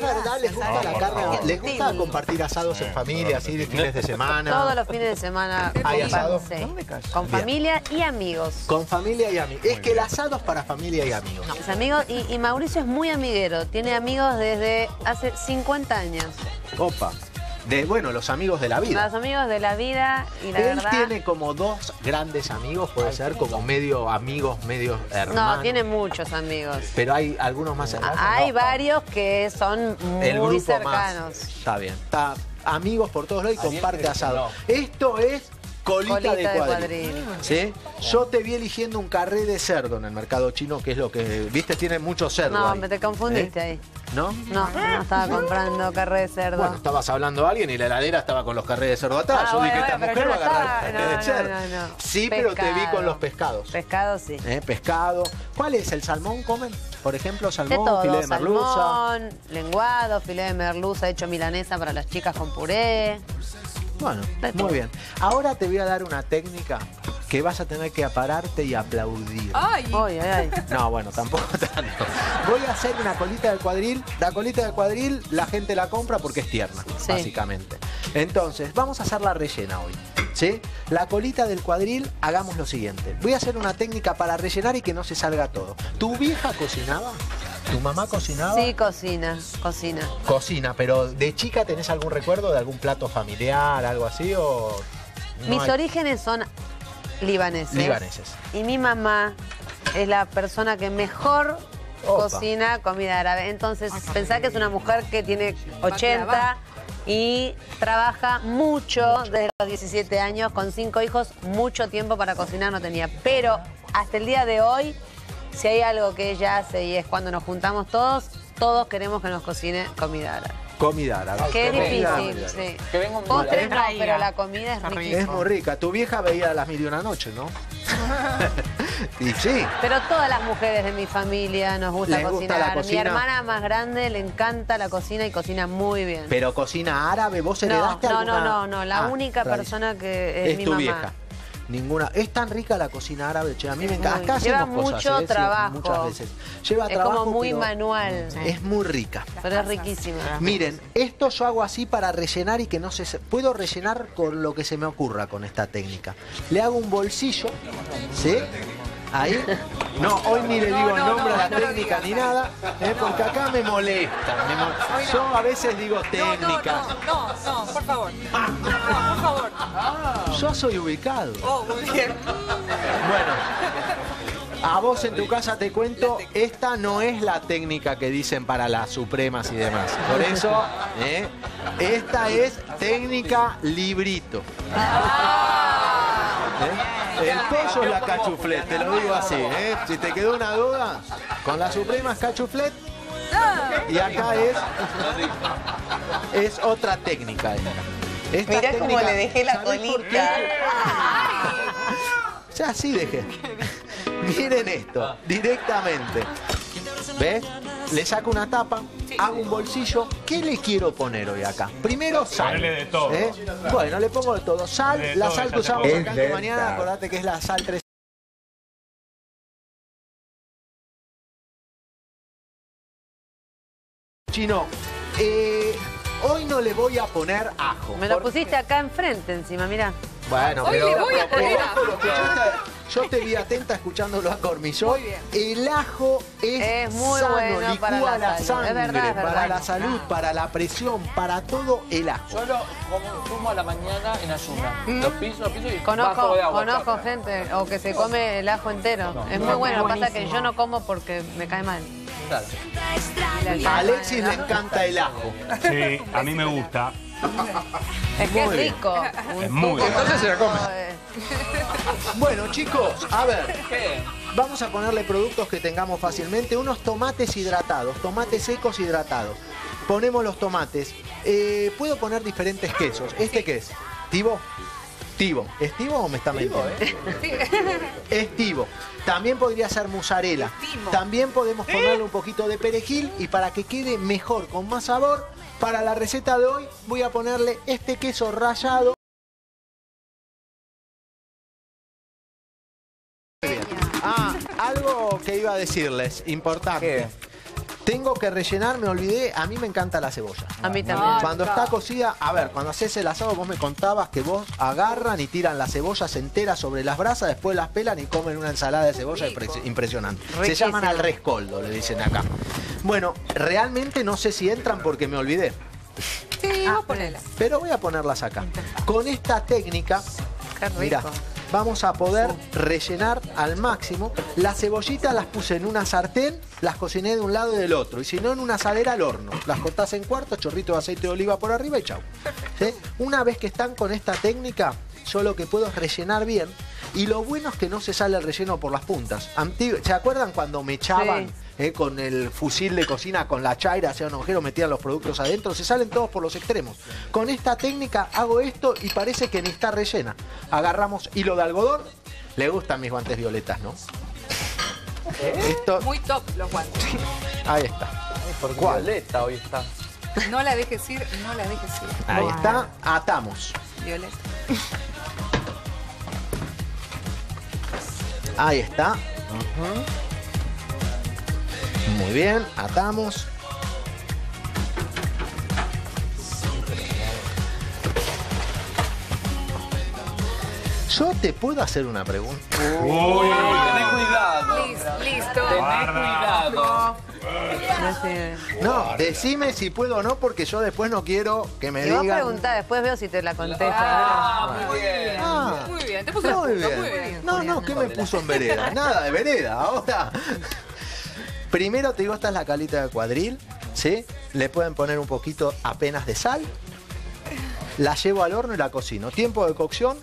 es verdad, les gusta la carne, les gusta compartir asados en familia, así de fines de semana. Todos los fines de semana. ¿Hay asado? Sí. Con familia y amigos. Con familia y amigos. Es que el asado es para familia y amigos. Amigos, y, y Mauricio es muy amiguero, tiene amigos desde hace 50 años. Opa. De, bueno, los amigos de la vida. Los amigos de la vida y la Él verdad... tiene como dos grandes amigos, puede ser como medio amigos, medio hermanos. No, tiene muchos amigos. Pero hay algunos más cercanos. Hay varios que son El muy grupo cercanos. más. Está bien. Está amigos por todos lados y comparte asado. Esto es colita, Colita de de cuadril. cuadril. ¿Sí? Yo te vi eligiendo un carré de cerdo en el mercado chino, que es lo que, viste, tiene mucho cerdo. No, ahí. me te confundiste ¿Eh? ahí. ¿No? No, no estaba comprando carne de cerdo. Bueno, estabas hablando a alguien y la heladera estaba con los carrés de cerdo atrás. Ah, yo dije, bueno, esta bueno, mujer va a agarrar carré de cerdo. Sí, pero te vi con los pescados. Pescado sí. ¿Eh? Pescado. ¿Cuál es? ¿El salmón comen? Por ejemplo, De salmón, todo, filé de merluza. salmón, lenguado, filé de merluza hecho milanesa para las chicas con puré. Bueno, De muy todo. bien. Ahora te voy a dar una técnica que vas a tener que pararte y aplaudir. Ay, Ay, ay, ay. No, bueno, tampoco tanto. Voy a hacer una colita del cuadril. La colita del cuadril la gente la compra porque es tierna, Sí. básicamente. Entonces, vamos a hacer la rellena hoy. ¿Sí? La colita del cuadril, hagamos lo siguiente. Voy a hacer una técnica para rellenar y que no se salga todo. ¿Tu vieja cocinaba? ¿Tu mamá cocinaba? Sí, cocina, cocina. Cocina, pero de chica tenés algún recuerdo de algún plato familiar, algo así o no Mis hay? orígenes son libaneses. Libaneses. Y mi mamá es la persona que mejor Opa. cocina comida árabe. Entonces, pensá que es una mujer que tiene 80 y trabaja mucho desde los 17 años, con cinco hijos, mucho tiempo para cocinar no tenía. Pero hasta el día de hoy, si hay algo que ella hace y es cuando nos juntamos todos, todos queremos que nos cocine comida árabe. Comida árabe. Es Comida difícil, árabe. sí. Que venga un Postres no, pero la comida es rico. Es muy rica. Tu vieja veía las mil y una noche, ¿no? y sí. Pero todas las mujeres de mi familia nos gusta ¿Les gusta cocinar. la Mi hermana más grande le encanta la cocina y cocina muy bien. Pero cocina árabe, ¿vos no, heredaste no, alguna? no, no, no. La Ah, única persona que es, Es mi tu mamá. vieja. Ninguna. Es tan rica la cocina árabe, che. A mí me Es encanta. muy- Acá lleva hacemos cosas, mucho ¿eh? Sí, trabajo. Muchas veces. Lleva Es trabajo. como muy manual. Es muy rica. Pero es riquísima. Miren, esto yo hago así para rellenar y que no se... Puedo rellenar con lo que se me ocurra con esta técnica. Le hago un bolsillo, ¿sí? Ahí. No, hoy ni le digo no, nombre no, a la técnica ni nada, ¿eh? porque acá me molesta. me Yo a veces digo técnica. no, no, no, por favor. No, por favor. Yo soy ubicado. Oh, muy bien. Bueno, a vos en tu casa te cuento, esta no es la técnica que dicen para las supremas y demás. Por eso, ¿eh? esta es técnica librito. ¿Eh? El pollo es la cachuflet, te lo digo así. ¿eh? Si te quedó una duda, con las supremas cachuflet. Y acá es, es otra técnica. esta. Esta Mirá cómo le dejé la colita. Ya sí dejé. Miren esto, directamente. ¿Ves? Le saco una tapa, hago un bolsillo. ¿Qué le quiero poner hoy acá? Primero sal. Ponele de todo. ¿eh? Bueno, le pongo de todo. Sal, De la todo, sal que usamos acá en tu mañana, acordate que es la sal 3. Chino, eh, hoy no le voy a poner ajo. Me lo pusiste acá enfrente encima, mira. bueno, Hoy pero, le voy a poner que yo, te, vi atenta escuchándolo a Cormillón. El ajo es, Es muy sano, bueno licúa para la la salud. Es sangre, verdad, es para la salud, para la presión, para todo el ajo. Yo lo consumo a la mañana en ayuna. Lo piso, lo piso y Conozco, bajo de agua. conozco gente o que se come el ajo entero. es muy bueno. Pasa que yo no como porque me cae mal. Claro. A Alexis le encanta el ajo. Sí, a mí me gusta. Es que es Muy rico. Es muy bien. Entonces se la come. Bueno, chicos, a ver. ¿Qué? Vamos a ponerle productos que tengamos fácilmente. Unos tomates hidratados, tomates secos hidratados. Ponemos los tomates. Eh, Puedo poner diferentes quesos. ¿Este qué es? ¿Tibo? Tibo. ¿Es tibo o me está mintiendo? Es tibo. También podría ser mozzarella. También podemos ponerle un poquito de perejil y para que quede mejor, con más sabor, para la receta de hoy voy a ponerle este queso rallado. Iba a decirles, importante. Tengo que rellenar, me olvidé, a mí me encanta la cebolla. A mí también. Cuando está cocida, a ver, cuando haces el asado, vos me contabas que vos agarran y tiran las cebollas enteras sobre las brasas, después las pelan y comen una ensalada de cebolla impre- impresionante. Se llaman al rescoldo, le dicen acá. Bueno, realmente no sé si entran porque me olvidé, Sí, vos ponela. pero voy a ponerlas acá. Con esta técnica, Qué rico. Mira, vamos a poder rellenar al máximo. Las cebollitas las puse en una sartén, las cociné de un lado y del otro. Y si no, en una asadera al horno. Las cortás en cuartos, chorrito de aceite de oliva por arriba y chau. ¿Sí? Una vez que están con esta técnica, yo lo que puedo es rellenar bien. Y lo bueno es que no se sale el relleno por las puntas. ¿Se acuerdan cuando me echaban? Sí. Eh, con el fusil de cocina, con la chaira, hacían un agujero, metían los productos adentro, se salen todos por los extremos. Con esta técnica hago esto y parece que ni está rellena. Agarramos hilo de algodón, le gustan mis guantes violetas, ¿no? Esto, Muy top los guantes. ahí está. Porque ¿Cuál? Violeta hoy está. No la dejes ir, no la dejes ir. Ahí está, atamos. Violeta. Ahí está. Muy bien, atamos. Yo te puedo hacer una pregunta. Uy, tenés cuidado. Listo, listo. Tenés cuidado. No decime si puedo o no, porque yo después no quiero que me vos digan. preguntá, después veo si te la contesto. Ah, muy bien. Ah, Muy bien, te puse el muy punto, bien. muy bien. No, no, ¿qué me puso en vereda? Nada de vereda, ahora. Primero te digo, esta es la calita de cuadril, ¿sí? Le pueden poner un poquito apenas de sal. La llevo al horno y la cocino. Tiempo de cocción,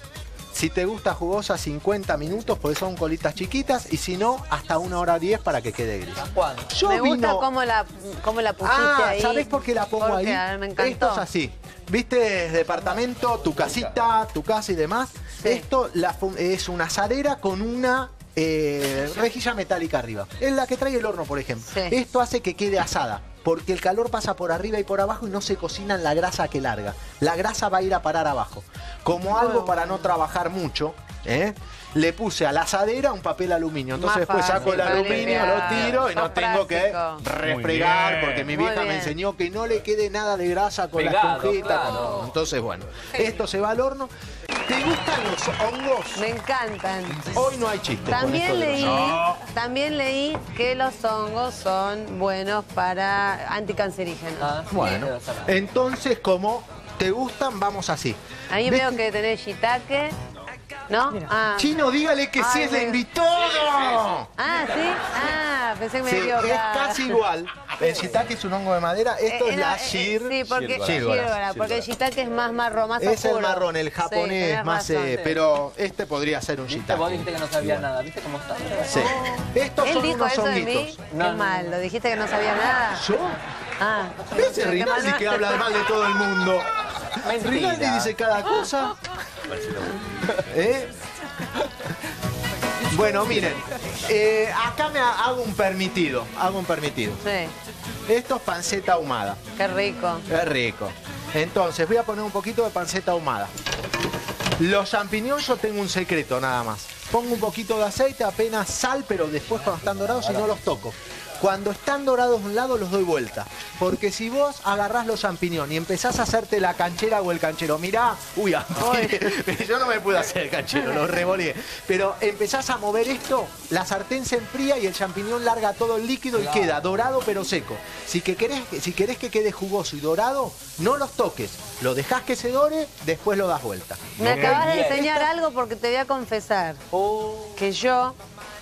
si te gusta jugosa, 50 minutos, porque son colitas chiquitas, y si no, hasta una hora 10 para que quede gris. ¿Cuándo? Yo me gusta cómo la, cómo la pusiste Ah, ahí. ¿sabés por qué la pongo Porque ahí? me encantó. Esto es así. ¿Viste? Departamento, tu casita, tu casa y demás. Sí. Esto la es una asadera con una eh, rejilla metálica arriba. Es la que trae el horno, por ejemplo. Sí. Esto hace que quede asada. Porque el calor pasa por arriba y por abajo y no se cocina en la grasa que larga. La grasa va a ir a parar abajo. Como algo para no trabajar mucho, ¿eh? le puse a la asadera un papel aluminio. Entonces Más después saco fácil el aluminio, lo tiro y no tengo que refregar porque mi vieja me enseñó que no le quede nada de grasa con la esponjita. claro. Entonces, bueno, esto se va al horno. ¿Te gustan los hongos? Me encantan. Hoy no hay chiste. También leí, también leí que los hongos son buenos para anticancerígenos. Ah, Bueno, entonces, como te gustan, vamos así. Ahí ¿Ves veo que- que tenés shiitake, ¿no? Ah. Chino, dígale que sí Ay, es de me- invitado. Ah, ¿sí? Ah, pensé que me Sí, había es equivocado. casi igual. El shiitake es un hongo de madera. Esto Eh, es no, la eh, shir. Sí, porque, Shirgora. shirgora, porque el shiitake es más marrón, más Es el oscuro. marrón, el Sí, japonés, tenés más. razón. eh, pero este podría ser un ¿Viste? Vos dijiste shiitake. que no sabía nada. ¿Viste cómo está? Sí. Estos Él son dijo unos eso de mí. honguitos. No, Qué no, mal, lo dijiste que no sabía nada. ¿Yo? Ah. Ese Qué Rinaldi que habla mal de todo el mundo. Mentira. Rinaldi dice cada cosa. ¿Eh? Bueno, miren, eh, acá me ha- hago un permitido, hago un permitido. Sí, Esto es panceta ahumada, qué rico. es rico. Entonces voy a poner un poquito de panceta ahumada. Los champiñones yo tengo un secreto nada más. Pongo un poquito de aceite, apenas sal, pero después cuando están dorados si no los toco. Cuando están dorados de un lado los doy vuelta. Porque si vos agarrás los champiñones y empezás a hacerte la canchera o el canchero, mirá, uy, yo no me pude hacer el canchero, lo revolé. Pero empezás a mover esto, la sartén se enfría y el champiñón larga todo el líquido y queda dorado pero seco. Si, que querés, si querés que quede jugoso y dorado, no los toques. Lo dejás que se dore, después lo das vuelta. Me acabas de enseñar algo porque te voy a confesar que yo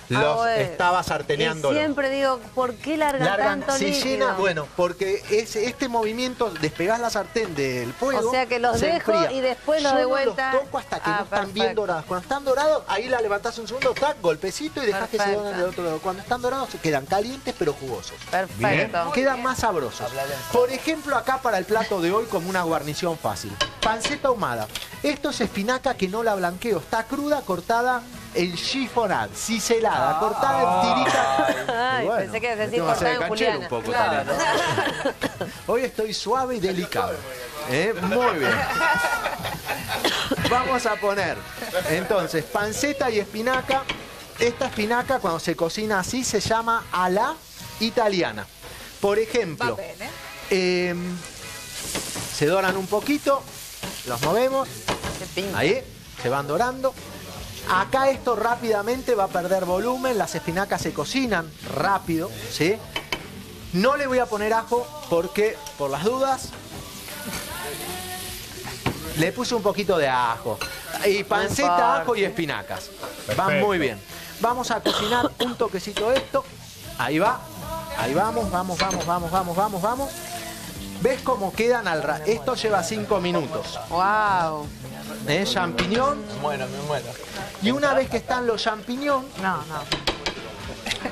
Los eh, estaba sarteneando. siempre digo, ¿por qué largan, Largan, tanto se líquido? llena, bueno, porque es, este movimiento, despegás la sartén del fuego. O sea que los se dejo enfría. y después los Yo de no vuelta. los toco hasta que Ah, no están bien dorados. Cuando están dorados, ahí la levantás un segundo, tac, golpecito y dejás que se doren del otro lado. Cuando están dorados, se quedan calientes pero jugosos. Perfecto. Quedan más sabrosos. Por ejemplo, acá para el plato de hoy como una guarnición fácil. Panceta ahumada. Esto es espinaca que no la blanqueo. Está cruda, cortada en chiffonade, ciselada, cortada en tiritas. Bueno, pensé que cortada en canchero juliana. un poco Claro. Hoy estoy suave y delicado. ¿Eh? Muy bien. Vamos a poner entonces panceta y espinaca. Esta espinaca cuando se cocina así se llama a la italiana. Por ejemplo, bene. eh, se doran un poquito, los movemos, ahí, se van dorando. Acá esto rápidamente va a perder volumen, las espinacas se cocinan rápido, ¿sí? No le voy a poner ajo porque, por las dudas, le puse un poquito de ajo. Y panceta, ajo y espinacas. Van muy bien. Vamos a cocinar un toquecito esto. Ahí va. Ahí vamos, vamos, vamos, vamos, vamos, vamos, vamos. ¿Ves cómo quedan al ra Esto lleva cinco minutos. Wow. ¿Eh? Champiñón. Me muero, me muero. Y una vez que están los champiñón, No, no.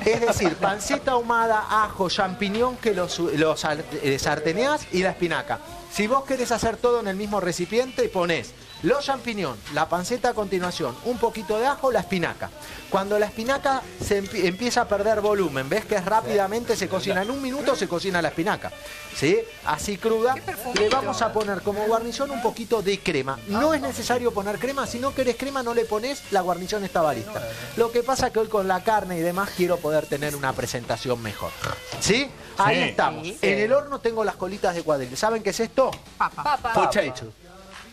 es decir, panceta ahumada, ajo, champiñón que los, los eh, sarteneás y la espinaca. Si vos querés hacer todo en el mismo recipiente, ponés los champiñón, la panceta a continuación, un poquito de ajo, la espinaca. Cuando la espinaca se empie- empieza a perder volumen, ves que rápidamente se cocina, en un minuto se cocina la espinaca. ¿Sí? Así cruda, le vamos a poner como guarnición un poquito de crema. No es necesario poner crema, si no querés crema no le pones, la guarnición estaba lista. Lo que pasa que hoy con la carne y demás quiero poder tener una presentación mejor. ¿Sí? Ahí Sí. estamos. En el horno tengo las colitas de cuadril. ¿Saben qué es esto? Papa. Potato.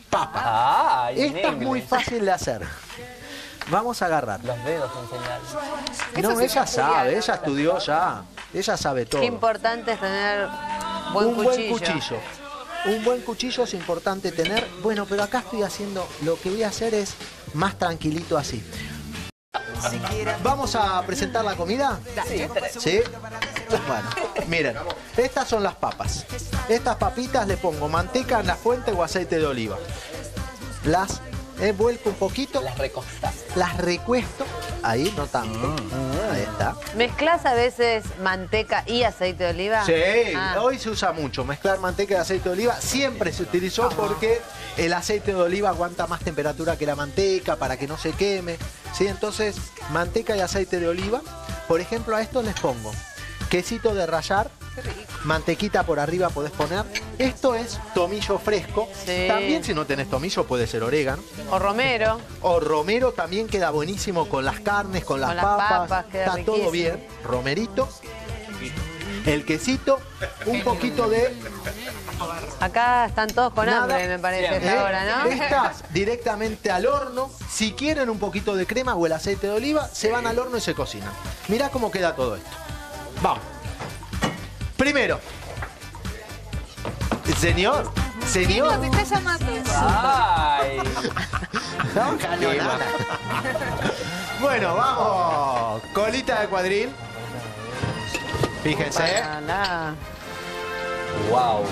Papa. Ah, Esta es muy fácil de hacer. Vamos a agarrar. Los dedos enseñar. No, sí ella sabe, ella estudió ya. Ella sabe todo. Qué importante es tener buen un cuchillo. buen cuchillo. Un buen cuchillo es importante tener. Bueno, pero acá estoy haciendo, lo que voy a hacer es más tranquilito así. ¿Vamos a presentar la comida? ¿Sí? Bueno, miren, estas son las papas. Estas papitas le pongo manteca en la fuente o aceite de oliva. Las he vuelto un poquito, Las recostas. las recuesto. Ahí, no tanto. Ahí está. ¿Mezclas a veces manteca y aceite de oliva? Sí, Ah. hoy se usa mucho mezclar manteca y aceite de oliva. Siempre se utilizó porque el aceite de oliva aguanta más temperatura que la manteca para que no se queme. ¿Sí? Entonces, manteca y aceite de oliva. Por ejemplo, a esto les pongo quesito de rallar, mantequita por arriba podés poner. Esto es tomillo fresco. Sí. También si no tenés tomillo puede ser orégano. O romero. O romero también queda buenísimo con las carnes, con las papas. papas, queda Está todo bien. Romerito. El quesito, un poquito de Acá están todos con Nada. hambre, me parece, hasta ahora, ¿no? Estas directamente al horno. Si quieren un poquito de crema o el aceite de oliva, se van al horno y se cocinan. Mirá cómo queda todo esto. Vamos. Primero. Señor, señor. ¿Te está llamando? Ay. No. Bueno, vamos. Colita de cuadril. Fíjense. Wow.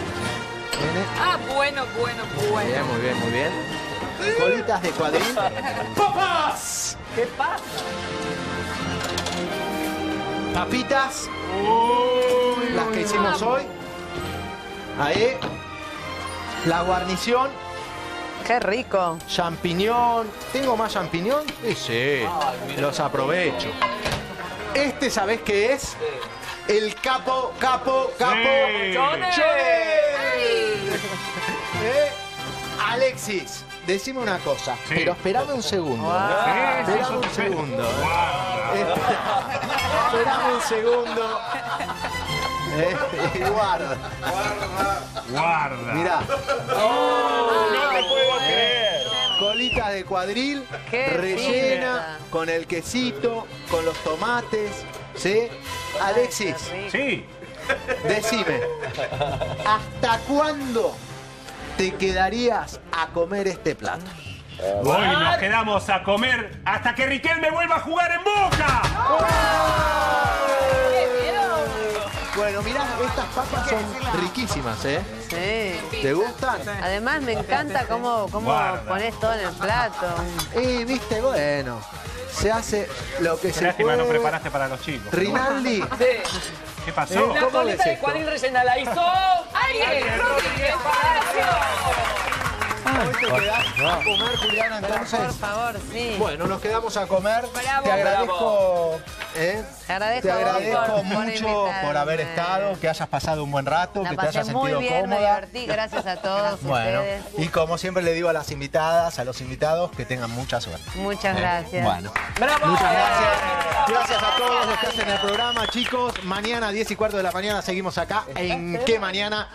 Viene. Ah, bueno, bueno, bueno. Bien, muy bien, muy bien. Colitas de cuadril. ¡Papas! ¿Qué pasa? Papitas. Las que hicimos hoy. Ahí. La guarnición. Qué rico. Champiñón. ¿Tengo más champiñón? Sí, sí. Los aprovecho. Este, ¿sabés qué es? El capo, capo, capo. Alexis, decime una cosa, Sí. pero espérame un segundo. Wow. Sí, sí, Esperame un sí. segundo. ¿eh? Guarda. Esperame un segundo. Eh, guarda. Guarda. Mirá, No te puedo creer. colita de cuadril, Qué rellena con el quesito, con los tomates. ¿Sí? Alexis, Sí. decime, ¿hasta cuándo te quedarías a comer este plato? Hoy nos quedamos a comer hasta que Riquelme vuelva a jugar en Boca. Bueno, mirá, estas papas son riquísimas, ¿eh? Sí. ¿Te gustan? Además me encanta cómo, cómo Guarda. pones todo en el plato. Y viste, bueno, se hace lo que Qué se lástima puede. no preparaste para los chicos. Rinaldi, Sí. ¿Qué pasó? La ¿Cómo colita de cuadril rellena la hizo. ¡Alguien! ¡Rodríguez! ¡Palacio! Hoy te quedás a comer, Juliana, entonces. Por favor, sí. Bueno, nos quedamos a comer. Bravo. Te agradezco, ¿eh? Te agradezco Te agradezco por- mucho por haber estado, que hayas pasado un buen rato, La que te hayas muy sentido me cómoda. divertí. Gracias a todos Bueno, ustedes. y como siempre le digo a las invitadas, a los invitados, que tengan mucha suerte. Muchas ¿eh? gracias. Bueno, ¡Bravo! muchas gracias. Gracias a todos los que hacen el programa, chicos. Mañana, 10 y cuarto de la mañana, seguimos acá en ¿Qué Mañana?